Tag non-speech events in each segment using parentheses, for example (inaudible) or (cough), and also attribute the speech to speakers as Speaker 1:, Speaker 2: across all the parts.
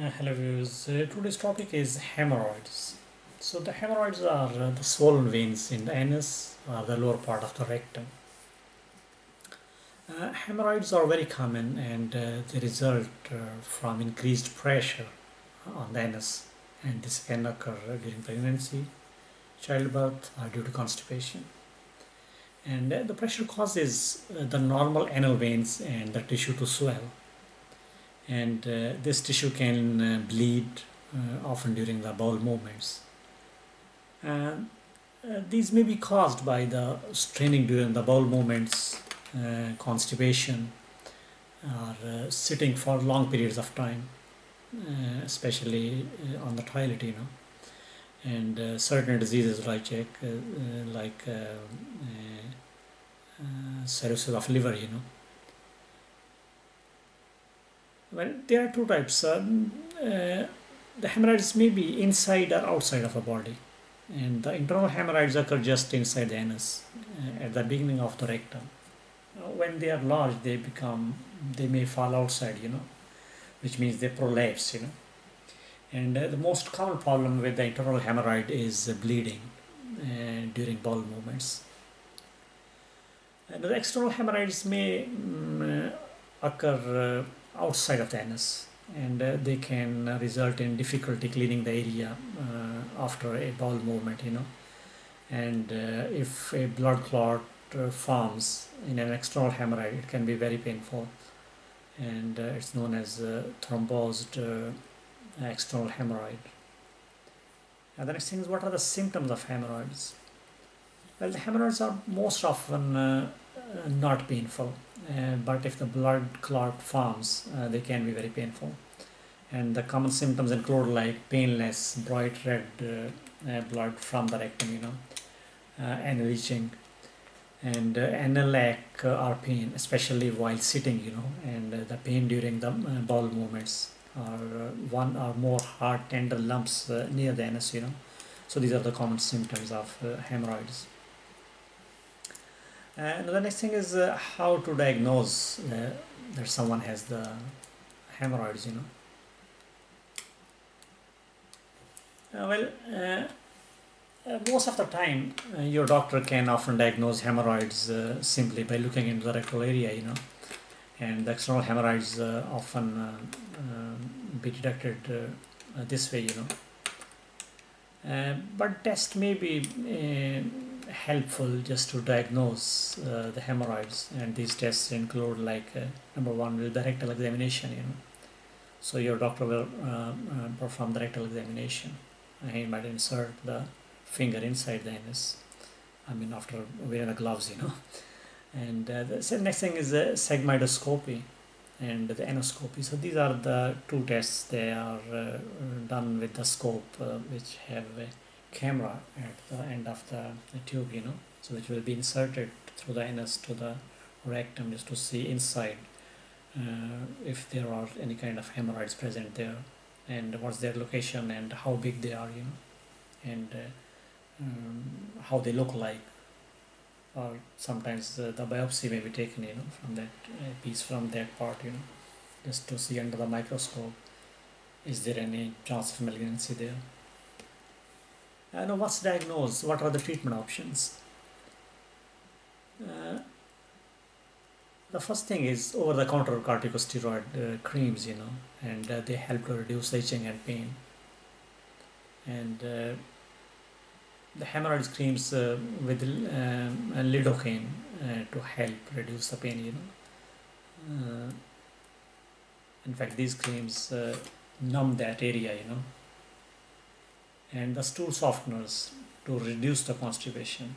Speaker 1: Uh, hello viewers, uh, today's topic is hemorrhoids. So the hemorrhoids are uh, the swollen veins in the anus or the lower part of the rectum. Uh, hemorrhoids are very common and uh, they result uh, from increased pressure on the anus and this can occur during pregnancy, childbirth or due to constipation. And uh, the pressure causes uh, the normal anal veins and the tissue to swell and uh, this tissue can uh, bleed uh, often during the bowel movements. These may be caused by the straining during the bowel movements, constipation, or sitting for long periods of time, especially on the toilet, you know. And uh, certain diseases like uh, uh, like cirrhosis of liver, you know, Well, there are two types. Um, uh, the hemorrhoids may be inside or outside of the body, and the internal hemorrhoids occur just inside the anus, uh, at the beginning of the rectum. Uh, when they are large, they become they may fall outside, you know, which means they prolapse, you know. And uh, the most common problem with the internal hemorrhoid is uh, bleeding uh, during bowel movements. And the external hemorrhoids may uh, occur uh, outside of the anus and uh, they can result in difficulty cleaning the area uh, after a bowel movement you know. And uh, if a blood clot uh, forms in an external hemorrhoid it can be very painful. And uh, it's known as thrombosed external hemorrhoid. And the next thing is what are the symptoms of hemorrhoids? Well the hemorrhoids are most often not painful but if the blood clot forms, uh, they can be very painful. And the common symptoms include like painless, bright red uh, uh, blood from the rectum, you know, uh, and leaching, and uh, anal ache uh, or pain, especially while sitting, you know, and uh, the pain during the uh, bowel movements, or uh, one or more hard, tender lumps uh, near the anus, you know. So these are the common symptoms of uh, hemorrhoids. And the next thing is uh, how to diagnose uh, that someone has the hemorrhoids, you know. Uh, well, uh, uh, most of the time, uh, your doctor can often diagnose hemorrhoids uh, simply by looking into the rectal area, you know. And the external hemorrhoids uh, often uh, uh, be detected uh, uh, this way, you know. Uh, but test may be uh, helpful just to diagnose uh, the hemorrhoids. And these tests include like uh, number one will the rectal examination you know. So your doctor will uh, uh, perform the rectal examination. And he might insert the finger inside the anus. I mean after wearing the gloves you know. (laughs) And uh, the next thing is the sigmoidoscopy and the anoscopy. So these are the two tests. They are uh, done with the scope uh, which have camera at the end of the, the tube, you know, so which will be inserted through the anus to the rectum just to see inside uh, if there are any kind of hemorrhoids present there and what's their location and how big they are, you know, and uh, um, how they look like. Or sometimes the, the biopsy may be taken, you know, from that uh, piece from that part, you know, just to see under the microscope is there any chance of malignancy there. Uh, now, what's diagnosed? What are the treatment options? Uh, the first thing is over-the-counter corticosteroid uh, creams, you know, and uh, they help to reduce itching and pain. And uh, the hemorrhoids creams uh, with um, lidocaine uh, to help reduce the pain, you know. In fact, these creams numb that area, you know and the stool softeners to reduce the constipation.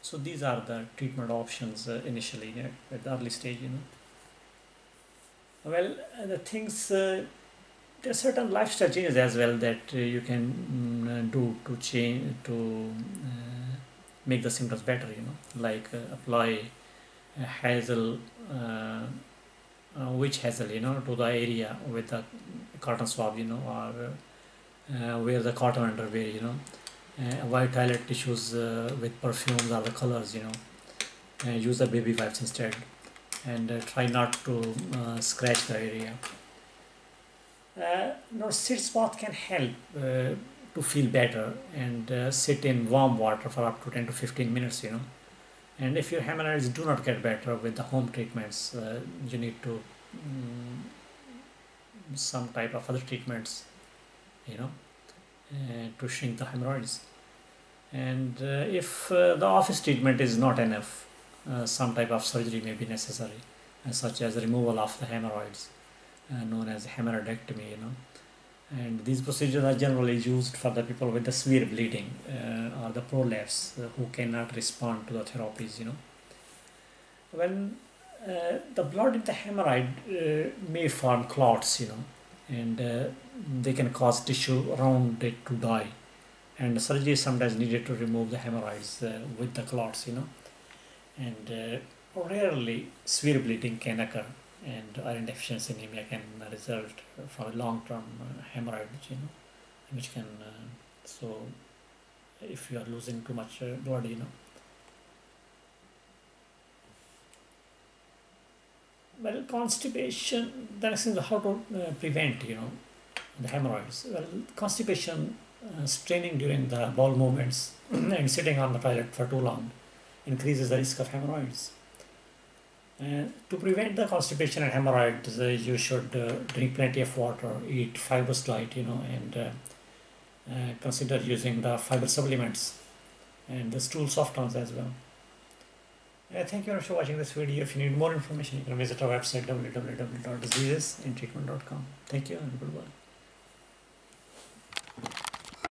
Speaker 1: So these are the treatment options uh, initially yeah, at the early stage, you know. Well, uh, the things uh, there are certain lifestyle changes as well that uh, you can mm, do to change to uh, make the symptoms better, you know, like uh, apply uh, hazel, uh, uh, witch hazel, you know, to the area with a cotton swab, you know, or uh, wear the cotton underwear, you know, uh, avoid toilet tissues uh, with perfumes or the colors, you know, uh, use the baby wipes instead, and uh, try not to uh, scratch the area. Uh, no, sitz bath can help uh, to feel better. And sit in warm water for up to 10 to 15 minutes, you know. And if your hemorrhoids do not get better with the home treatments, you need to mm, some type of other treatments, you know, uh, to shrink the hemorrhoids. And uh, if uh, the office treatment is not enough, uh, some type of surgery may be necessary, uh, such as removal of the hemorrhoids, uh, known as hemorrhoidectomy, you know. And these procedures are generally used for the people with the severe bleeding uh, or the prolapse uh, who cannot respond to the therapies, you know. When uh, the blood in the hemorrhoid uh, may form clots, you know, and uh, they can cause tissue around it to die. And surgery is sometimes needed to remove the hemorrhoids uh, with the clots, you know. And uh, rarely severe bleeding can occur, and iron deficiency anemia can result from long-term uh, hemorrhage, you know, which can uh, so if you are losing too much uh, blood, you know. Well, constipation, thing is how to uh, prevent, you know, the hemorrhoids. Well, constipation, uh, straining during the bowel movements (clears throat) and sitting on the toilet for too long increases the risk of hemorrhoids. To prevent the constipation and hemorrhoids, uh, you should uh, drink plenty of water, eat fibrous diet, you know, and uh, consider using the fiber supplements and the stool softeners as well. Uh, thank you very much for watching this video. If you need more information, you can visit our website www.diseasesandtreatment.com. Thank you and goodbye.